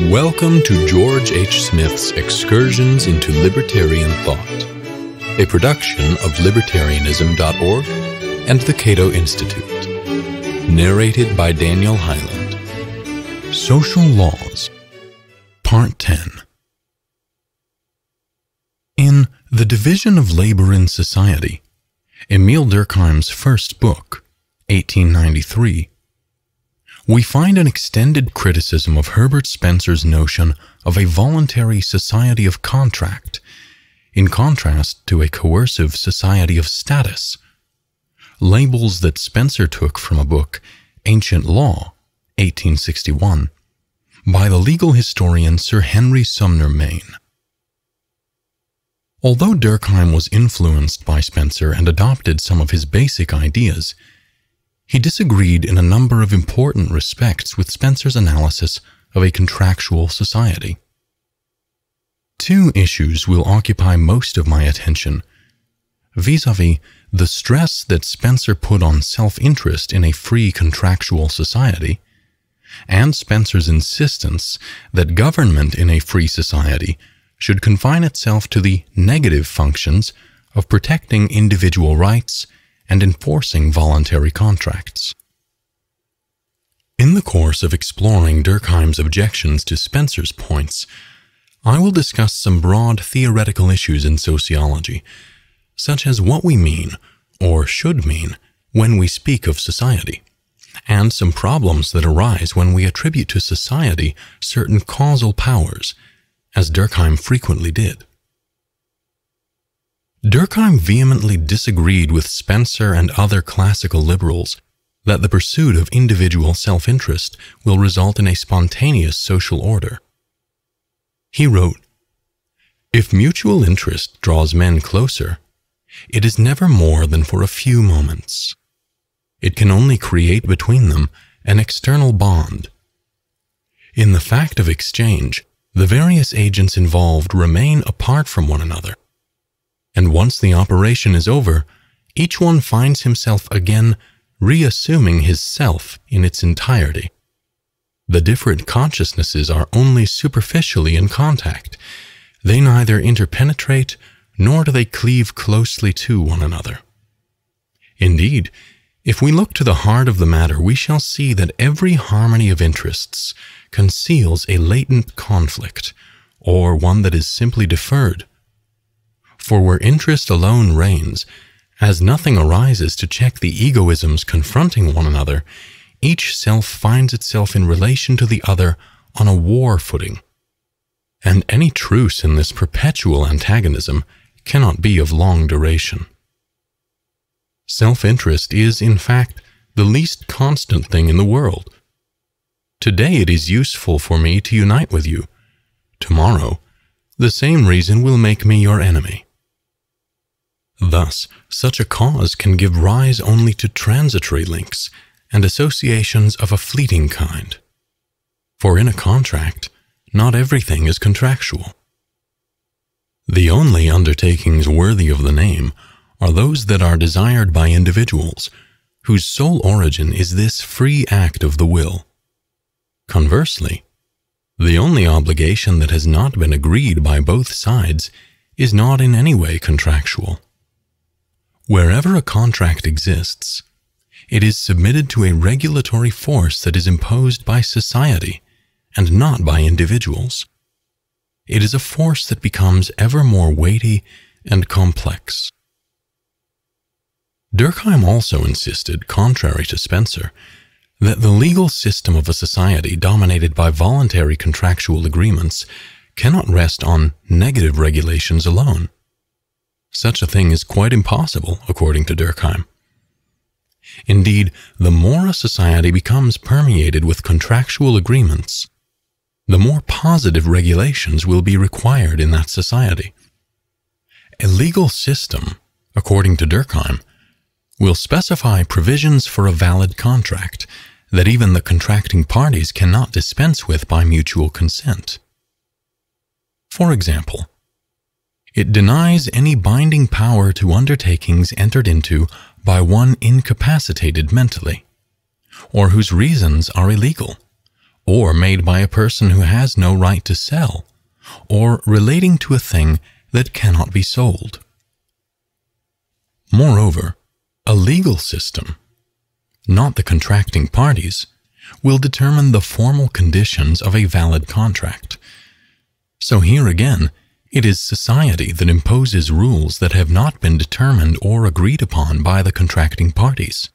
Welcome to George H. Smith's Excursions into Libertarian Thought, a production of libertarianism.org and the Cato Institute. Narrated by Daniel Hyland. Social Laws, Part 10. In The Division of Labor in Society, Emile Durkheim's first book, 1893, we find an extended criticism of Herbert Spencer's notion of a voluntary society of contract, in contrast to a coercive society of status, labels that Spencer took from a book, Ancient Law, 1861, by the legal historian Sir Henry Sumner Maine. Although Durkheim was influenced by Spencer and adopted some of his basic ideas, he disagreed in a number of important respects with Spencer's analysis of a contractual society. Two issues will occupy most of my attention vis-a-vis the stress that Spencer put on self-interest in a free contractual society, and Spencer's insistence that government in a free society should confine itself to the negative functions of protecting individual rights and enforcing voluntary contracts. In the course of exploring Durkheim's objections to Spencer's points, I will discuss some broad theoretical issues in sociology, such as what we mean, or should mean, when we speak of society, and some problems that arise when we attribute to society certain causal powers, as Durkheim frequently did. Durkheim vehemently disagreed with Spencer and other classical liberals that the pursuit of individual self-interest will result in a spontaneous social order. He wrote, If mutual interest draws men closer, it is never more than for a few moments. It can only create between them an external bond. In the fact of exchange, the various agents involved remain apart from one another and once the operation is over, each one finds himself again reassuming his self in its entirety. The different consciousnesses are only superficially in contact. They neither interpenetrate nor do they cleave closely to one another. Indeed, if we look to the heart of the matter, we shall see that every harmony of interests conceals a latent conflict, or one that is simply deferred, for where interest alone reigns, as nothing arises to check the egoisms confronting one another, each self finds itself in relation to the other on a war footing. And any truce in this perpetual antagonism cannot be of long duration. Self-interest is, in fact, the least constant thing in the world. Today it is useful for me to unite with you. Tomorrow, the same reason will make me your enemy. Thus, such a cause can give rise only to transitory links and associations of a fleeting kind. For in a contract, not everything is contractual. The only undertakings worthy of the name are those that are desired by individuals, whose sole origin is this free act of the will. Conversely, the only obligation that has not been agreed by both sides is not in any way contractual. Wherever a contract exists, it is submitted to a regulatory force that is imposed by society and not by individuals. It is a force that becomes ever more weighty and complex. Durkheim also insisted, contrary to Spencer, that the legal system of a society dominated by voluntary contractual agreements cannot rest on negative regulations alone. Such a thing is quite impossible, according to Durkheim. Indeed, the more a society becomes permeated with contractual agreements, the more positive regulations will be required in that society. A legal system, according to Durkheim, will specify provisions for a valid contract that even the contracting parties cannot dispense with by mutual consent. For example, it denies any binding power to undertakings entered into by one incapacitated mentally, or whose reasons are illegal, or made by a person who has no right to sell, or relating to a thing that cannot be sold. Moreover, a legal system, not the contracting parties, will determine the formal conditions of a valid contract. So here again, it is society that imposes rules that have not been determined or agreed upon by the contracting parties.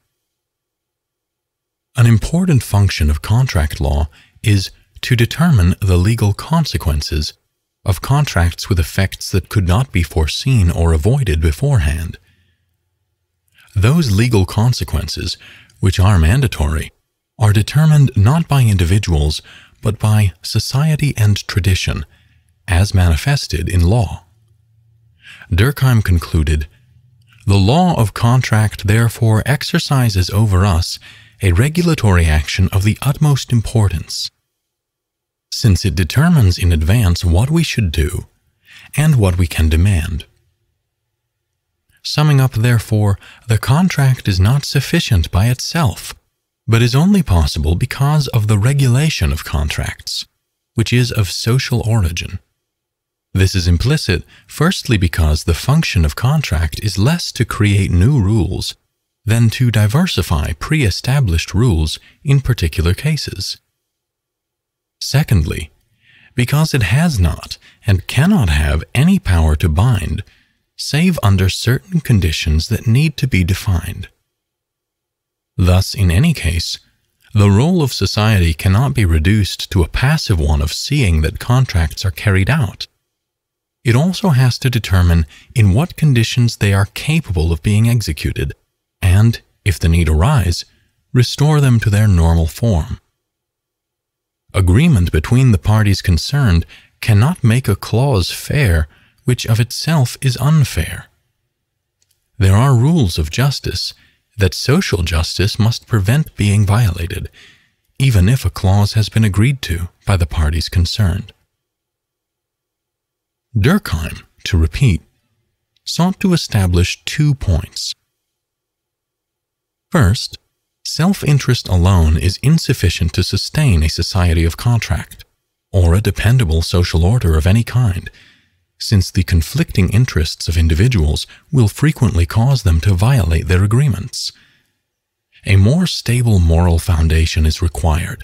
An important function of contract law is to determine the legal consequences of contracts with effects that could not be foreseen or avoided beforehand. Those legal consequences, which are mandatory, are determined not by individuals, but by society and tradition, as manifested in law. Durkheim concluded, The law of contract therefore exercises over us a regulatory action of the utmost importance, since it determines in advance what we should do and what we can demand. Summing up, therefore, the contract is not sufficient by itself, but is only possible because of the regulation of contracts, which is of social origin. This is implicit, firstly, because the function of contract is less to create new rules than to diversify pre established rules in particular cases. Secondly, because it has not and cannot have any power to bind, save under certain conditions that need to be defined. Thus, in any case, the role of society cannot be reduced to a passive one of seeing that contracts are carried out. It also has to determine in what conditions they are capable of being executed and, if the need arise, restore them to their normal form. Agreement between the parties concerned cannot make a clause fair which of itself is unfair. There are rules of justice that social justice must prevent being violated, even if a clause has been agreed to by the parties concerned. Durkheim, to repeat, sought to establish two points. First, self interest alone is insufficient to sustain a society of contract, or a dependable social order of any kind, since the conflicting interests of individuals will frequently cause them to violate their agreements. A more stable moral foundation is required,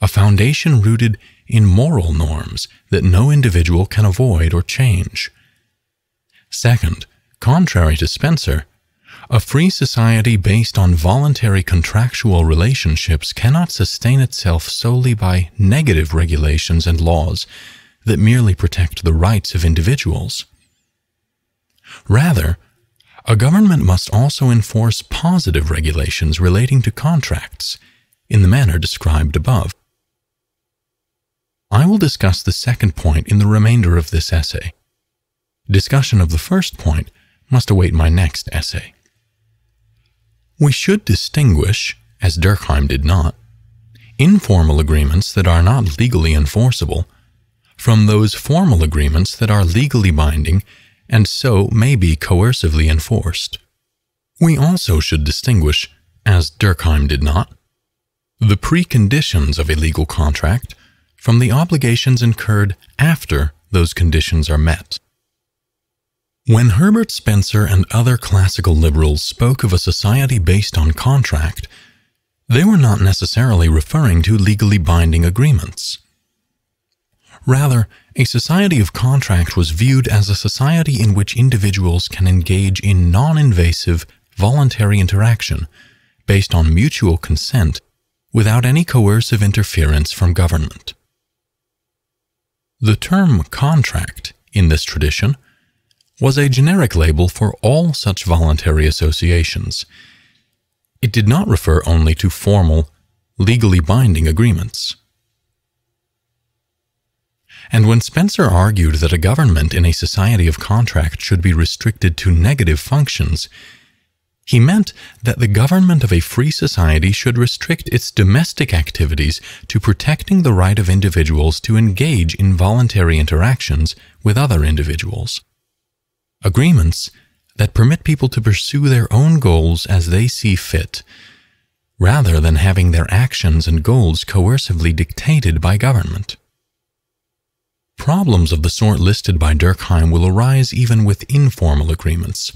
a foundation rooted in moral norms that no individual can avoid or change. Second, contrary to Spencer, a free society based on voluntary contractual relationships cannot sustain itself solely by negative regulations and laws that merely protect the rights of individuals. Rather, a government must also enforce positive regulations relating to contracts in the manner described above. I will discuss the second point in the remainder of this essay. Discussion of the first point must await my next essay. We should distinguish, as Durkheim did not, informal agreements that are not legally enforceable from those formal agreements that are legally binding and so may be coercively enforced. We also should distinguish, as Durkheim did not, the preconditions of a legal contract from the obligations incurred after those conditions are met. When Herbert Spencer and other classical liberals spoke of a society based on contract, they were not necessarily referring to legally binding agreements. Rather, a society of contract was viewed as a society in which individuals can engage in non invasive, voluntary interaction based on mutual consent without any coercive interference from government. The term contract, in this tradition, was a generic label for all such voluntary associations. It did not refer only to formal, legally binding agreements. And when Spencer argued that a government in a society of contract should be restricted to negative functions, he meant that the government of a free society should restrict its domestic activities to protecting the right of individuals to engage in voluntary interactions with other individuals agreements that permit people to pursue their own goals as they see fit, rather than having their actions and goals coercively dictated by government. Problems of the sort listed by Durkheim will arise even with informal agreements.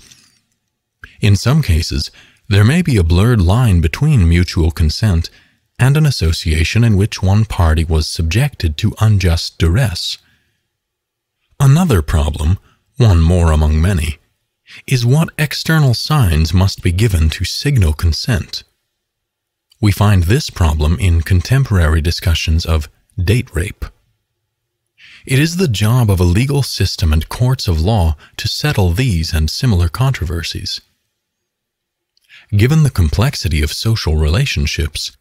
In some cases, there may be a blurred line between mutual consent and an association in which one party was subjected to unjust duress. Another problem, one more among many, is what external signs must be given to signal consent. We find this problem in contemporary discussions of date rape. It is the job of a legal system and courts of law to settle these and similar controversies. Given the complexity of social relationships,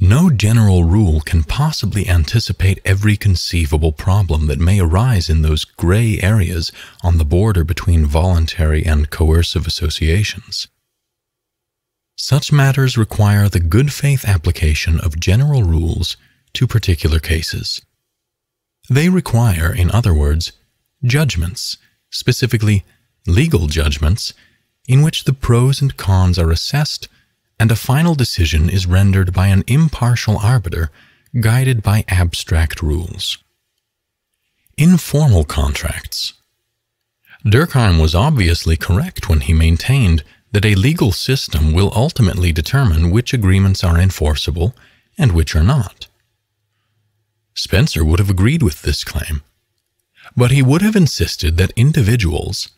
no general rule can possibly anticipate every conceivable problem that may arise in those gray areas on the border between voluntary and coercive associations. Such matters require the good faith application of general rules to particular cases. They require, in other words, judgments, specifically legal judgments, in which the pros and cons are assessed and a final decision is rendered by an impartial arbiter guided by abstract rules. Informal contracts. Durkheim was obviously correct when he maintained that a legal system will ultimately determine which agreements are enforceable and which are not. Spencer would have agreed with this claim, but he would have insisted that individuals,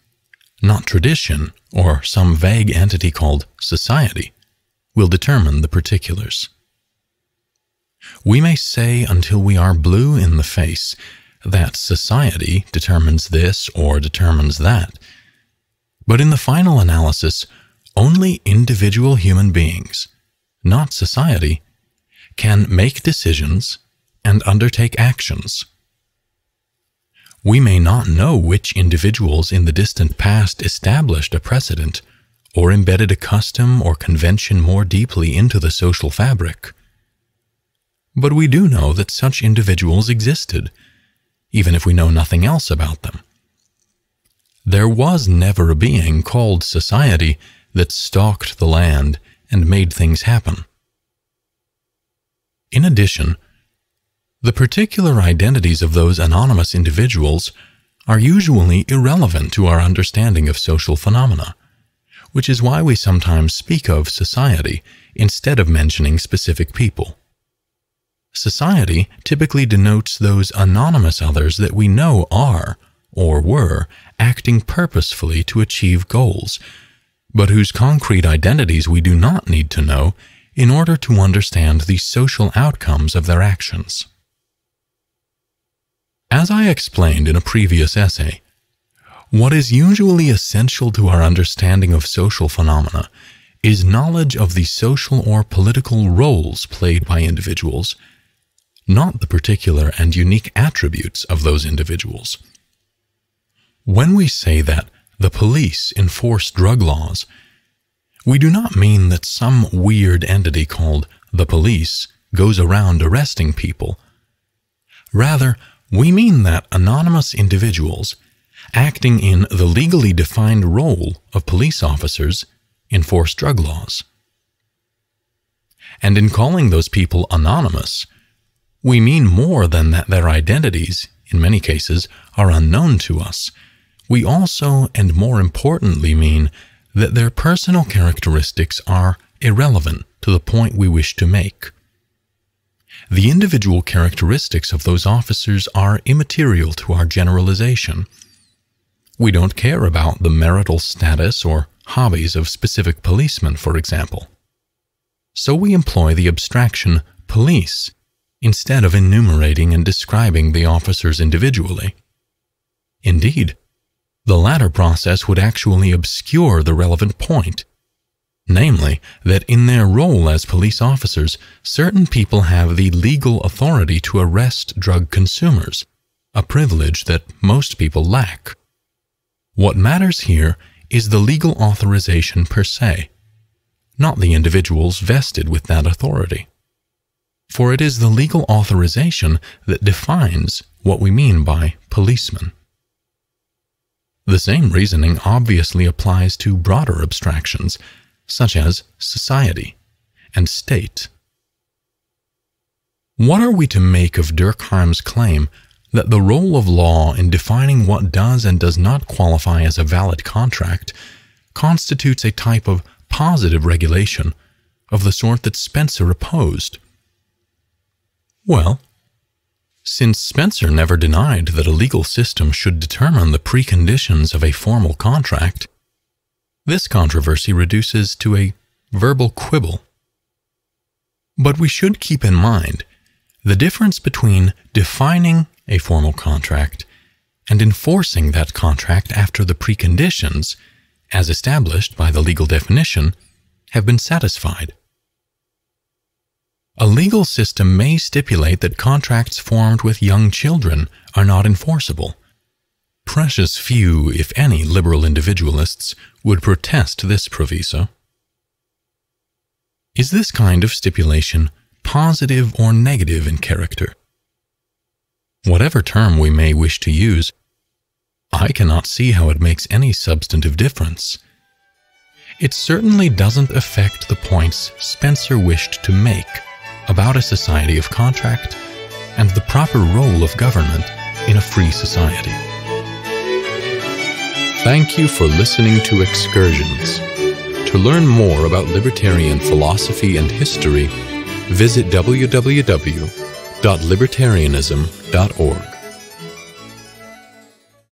not tradition or some vague entity called society, will determine the particulars. We may say until we are blue in the face that society determines this or determines that, but in the final analysis, only individual human beings, not society, can make decisions and undertake actions. We may not know which individuals in the distant past established a precedent or embedded a custom or convention more deeply into the social fabric. But we do know that such individuals existed, even if we know nothing else about them. There was never a being called society that stalked the land and made things happen. In addition, the particular identities of those anonymous individuals are usually irrelevant to our understanding of social phenomena which is why we sometimes speak of society instead of mentioning specific people. Society typically denotes those anonymous others that we know are, or were, acting purposefully to achieve goals, but whose concrete identities we do not need to know in order to understand the social outcomes of their actions. As I explained in a previous essay, what is usually essential to our understanding of social phenomena is knowledge of the social or political roles played by individuals, not the particular and unique attributes of those individuals. When we say that the police enforce drug laws, we do not mean that some weird entity called the police goes around arresting people. Rather, we mean that anonymous individuals acting in the legally defined role of police officers enforce drug laws. And in calling those people anonymous, we mean more than that their identities, in many cases, are unknown to us. We also, and more importantly, mean that their personal characteristics are irrelevant to the point we wish to make. The individual characteristics of those officers are immaterial to our generalization we don't care about the marital status or hobbies of specific policemen, for example. So we employ the abstraction police instead of enumerating and describing the officers individually. Indeed, the latter process would actually obscure the relevant point, namely, that in their role as police officers, certain people have the legal authority to arrest drug consumers, a privilege that most people lack. What matters here is the legal authorization per se, not the individuals vested with that authority. For it is the legal authorization that defines what we mean by policeman. The same reasoning obviously applies to broader abstractions, such as society, and state. What are we to make of Durkheim's claim that the role of law in defining what does and does not qualify as a valid contract constitutes a type of positive regulation of the sort that Spencer opposed? Well, since Spencer never denied that a legal system should determine the preconditions of a formal contract, this controversy reduces to a verbal quibble. But we should keep in mind the difference between defining a formal contract and enforcing that contract after the preconditions, as established by the legal definition, have been satisfied. A legal system may stipulate that contracts formed with young children are not enforceable. Precious few, if any, liberal individualists would protest this proviso. Is this kind of stipulation positive or negative in character? Whatever term we may wish to use, I cannot see how it makes any substantive difference. It certainly doesn't affect the points Spencer wished to make about a society of contract and the proper role of government in a free society. Thank you for listening to Excursions. To learn more about libertarian philosophy and history, visit www.libertarianism.org.